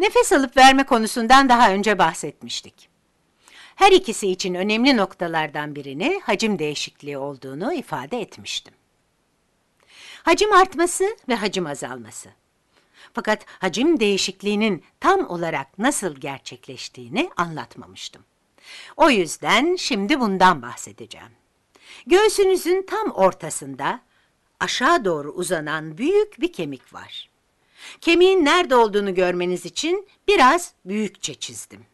Nefes alıp verme konusundan daha önce bahsetmiştik. Her ikisi için önemli noktalardan birini hacim değişikliği olduğunu ifade etmiştim. Hacim artması ve hacim azalması. Fakat hacim değişikliğinin tam olarak nasıl gerçekleştiğini anlatmamıştım. O yüzden şimdi bundan bahsedeceğim. Göğsünüzün tam ortasında aşağı doğru uzanan büyük bir kemik var. Kemiğin nerede olduğunu görmeniz için biraz büyükçe çizdim.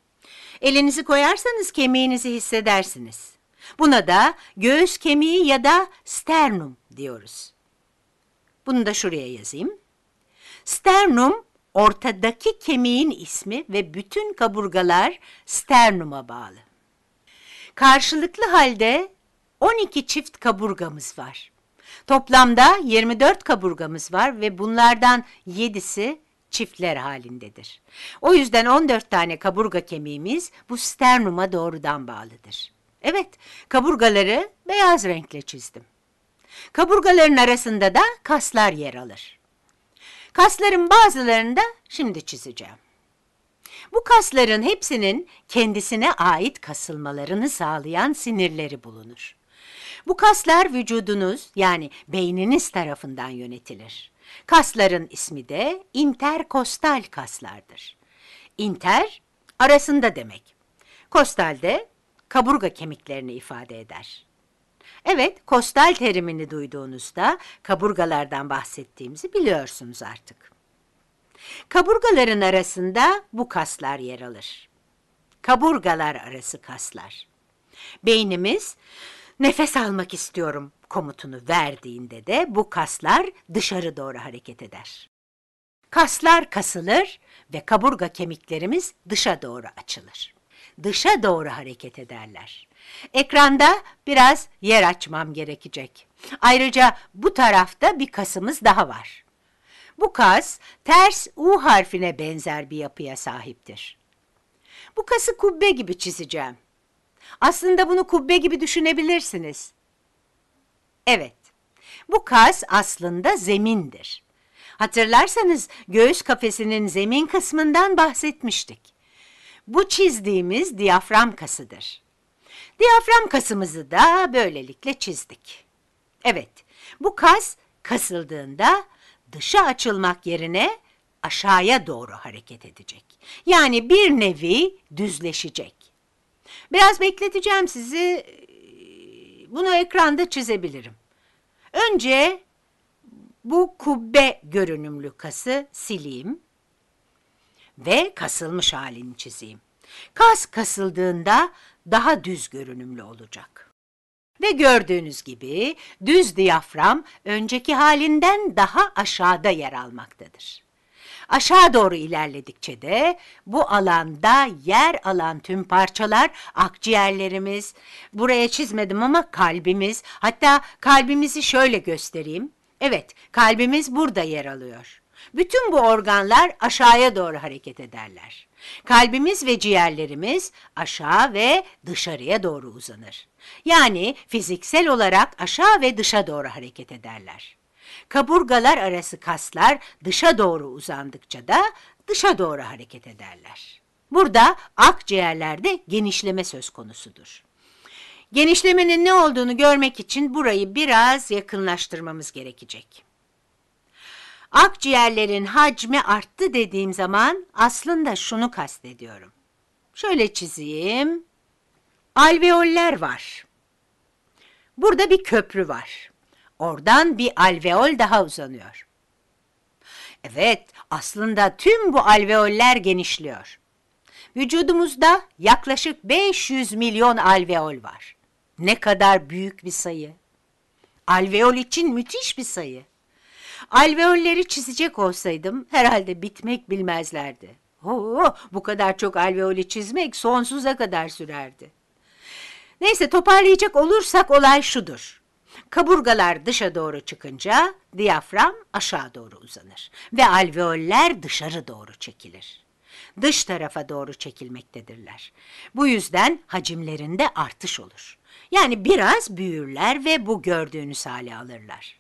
Elinizi koyarsanız kemiğinizi hissedersiniz. Buna da göğüs kemiği ya da sternum diyoruz. Bunu da şuraya yazayım. Sternum ortadaki kemiğin ismi ve bütün kaburgalar sternuma bağlı. Karşılıklı halde 12 çift kaburgamız var. Toplamda 24 kaburgamız var ve bunlardan 7'si çiftler halindedir. O yüzden 14 tane kaburga kemiğimiz bu sternuma doğrudan bağlıdır. Evet, kaburgaları beyaz renkle çizdim. Kaburgaların arasında da kaslar yer alır. Kasların bazılarını da şimdi çizeceğim. Bu kasların hepsinin kendisine ait kasılmalarını sağlayan sinirleri bulunur. Bu kaslar vücudunuz yani beyniniz tarafından yönetilir. Kasların ismi de interkostal kaslardır. Inter arasında demek. Kostal de kaburga kemiklerini ifade eder. Evet, kostal terimini duyduğunuzda kaburgalardan bahsettiğimizi biliyorsunuz artık. Kaburgaların arasında bu kaslar yer alır. Kaburgalar arası kaslar. Beynimiz nefes almak istiyorum komutunu verdiğinde de bu kaslar dışarı doğru hareket eder. Kaslar kasılır ve kaburga kemiklerimiz dışa doğru açılır. Dışa doğru hareket ederler. Ekranda biraz yer açmam gerekecek. Ayrıca bu tarafta bir kasımız daha var. Bu kas ters U harfine benzer bir yapıya sahiptir. Bu kası kubbe gibi çizeceğim. Aslında bunu kubbe gibi düşünebilirsiniz. Evet, bu kas aslında zemindir. Hatırlarsanız göğüs kafesinin zemin kısmından bahsetmiştik. Bu çizdiğimiz diyafram kasıdır. Diyafram kasımızı da böylelikle çizdik. Evet, bu kas kasıldığında dışa açılmak yerine aşağıya doğru hareket edecek. Yani bir nevi düzleşecek. Biraz bekleteceğim sizi. Bunu ekranda çizebilirim. Önce bu kubbe görünümlü kası sileyim ve kasılmış halini çizeyim. Kas kasıldığında daha düz görünümlü olacak. Ve gördüğünüz gibi düz diyafram önceki halinden daha aşağıda yer almaktadır. Aşağı doğru ilerledikçe de bu alanda yer alan tüm parçalar akciğerlerimiz, buraya çizmedim ama kalbimiz, hatta kalbimizi şöyle göstereyim. Evet, kalbimiz burada yer alıyor. Bütün bu organlar aşağıya doğru hareket ederler. Kalbimiz ve ciğerlerimiz aşağı ve dışarıya doğru uzanır. Yani fiziksel olarak aşağı ve dışa doğru hareket ederler. Kaburgalar arası kaslar dışa doğru uzandıkça da dışa doğru hareket ederler. Burada akciğerlerde genişleme söz konusudur. Genişlemenin ne olduğunu görmek için burayı biraz yakınlaştırmamız gerekecek. Akciğerlerin hacmi arttı dediğim zaman aslında şunu kastediyorum. Şöyle çizeyim. Alveoller var. Burada bir köprü var. Oradan bir alveol daha uzanıyor. Evet, aslında tüm bu alveoller genişliyor. Vücudumuzda yaklaşık 500 milyon alveol var. Ne kadar büyük bir sayı. Alveol için müthiş bir sayı. Alveolleri çizecek olsaydım herhalde bitmek bilmezlerdi. Oo, bu kadar çok alveoli çizmek sonsuza kadar sürerdi. Neyse toparlayacak olursak olay şudur. Kaburgalar dışa doğru çıkınca diyafram aşağı doğru uzanır ve alveoller dışarı doğru çekilir. Dış tarafa doğru çekilmektedirler. Bu yüzden hacimlerinde artış olur. Yani biraz büyürler ve bu gördüğünüz hale alırlar.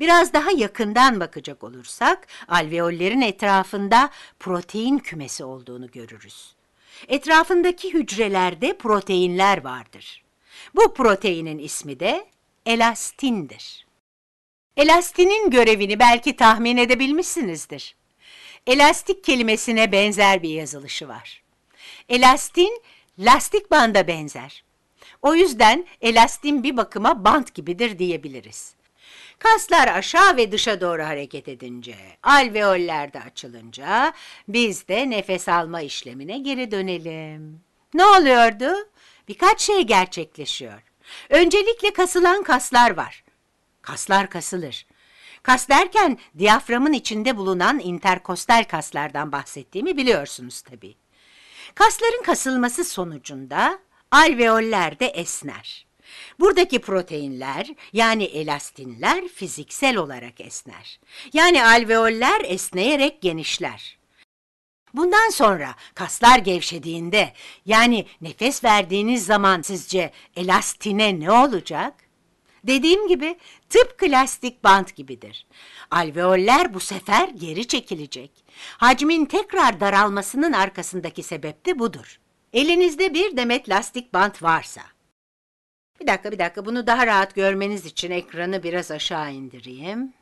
Biraz daha yakından bakacak olursak, alveollerin etrafında protein kümesi olduğunu görürüz. Etrafındaki hücrelerde proteinler vardır. Bu proteinin ismi de elastindir. Elastinin görevini belki tahmin edebilmişsinizdir. Elastik kelimesine benzer bir yazılışı var. Elastin, lastik banda benzer. O yüzden elastin bir bakıma bant gibidir diyebiliriz. Kaslar aşağı ve dışa doğru hareket edince, alveoller de açılınca biz de nefes alma işlemine geri dönelim. Ne oluyordu? Birkaç şey gerçekleşiyor. Öncelikle kasılan kaslar var. Kaslar kasılır. Kas derken diyaframın içinde bulunan interkostal kaslardan bahsettiğimi biliyorsunuz tabii. Kasların kasılması sonucunda alveoller de esner. Buradaki proteinler yani elastinler fiziksel olarak esner. Yani alveoller esneyerek genişler. Bundan sonra kaslar gevşediğinde yani nefes verdiğiniz zaman sizce elastine ne olacak? Dediğim gibi tıpkı lastik bant gibidir. Alveoller bu sefer geri çekilecek. Hacmin tekrar daralmasının arkasındaki sebep de budur. Elinizde bir demet lastik bant varsa. Bir dakika bir dakika bunu daha rahat görmeniz için ekranı biraz aşağı indireyim.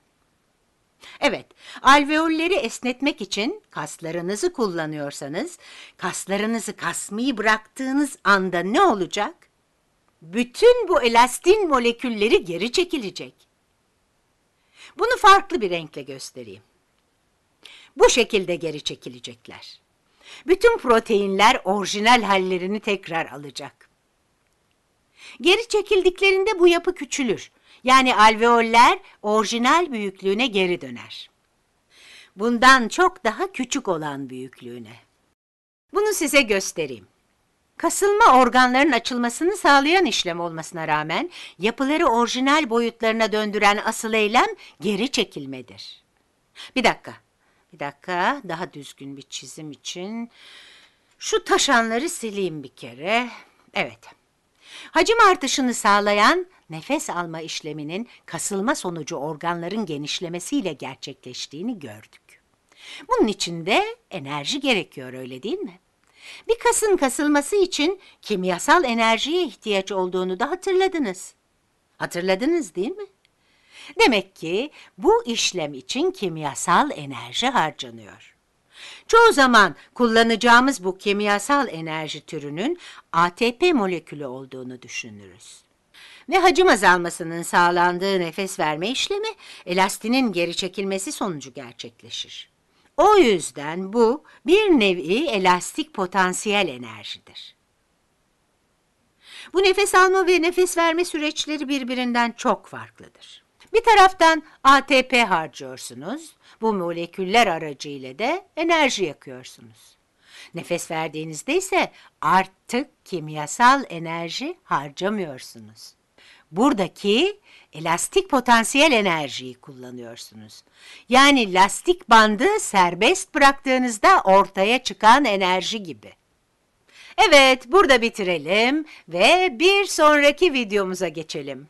Evet, alveolleri esnetmek için kaslarınızı kullanıyorsanız, kaslarınızı kasmayı bıraktığınız anda ne olacak? Bütün bu elastin molekülleri geri çekilecek. Bunu farklı bir renkle göstereyim. Bu şekilde geri çekilecekler. Bütün proteinler orijinal hallerini tekrar alacak. Geri çekildiklerinde bu yapı küçülür. Yani alveoller orijinal büyüklüğüne geri döner. Bundan çok daha küçük olan büyüklüğüne. Bunu size göstereyim. Kasılma organların açılmasını sağlayan işlem olmasına rağmen yapıları orijinal boyutlarına döndüren asıl eylem geri çekilmedir. Bir dakika, bir dakika daha düzgün bir çizim için şu taşanları sileyim bir kere. Evet. Hacim artışını sağlayan nefes alma işleminin kasılma sonucu organların genişlemesiyle gerçekleştiğini gördük. Bunun için de enerji gerekiyor öyle değil mi? Bir kasın kasılması için kimyasal enerjiye ihtiyaç olduğunu da hatırladınız. Hatırladınız değil mi? Demek ki bu işlem için kimyasal enerji harcanıyor. Çoğu zaman kullanacağımız bu kimyasal enerji türünün ATP molekülü olduğunu düşünürüz. Ve hacim azalmasının sağlandığı nefes verme işlemi elastinin geri çekilmesi sonucu gerçekleşir. O yüzden bu bir nevi elastik potansiyel enerjidir. Bu nefes alma ve nefes verme süreçleri birbirinden çok farklıdır. Bir taraftan ATP harcıyorsunuz, bu moleküller aracıyla da enerji yakıyorsunuz. Nefes verdiğinizde ise artık kimyasal enerji harcamıyorsunuz. Buradaki elastik potansiyel enerjiyi kullanıyorsunuz. Yani lastik bandı serbest bıraktığınızda ortaya çıkan enerji gibi. Evet, burada bitirelim ve bir sonraki videomuza geçelim.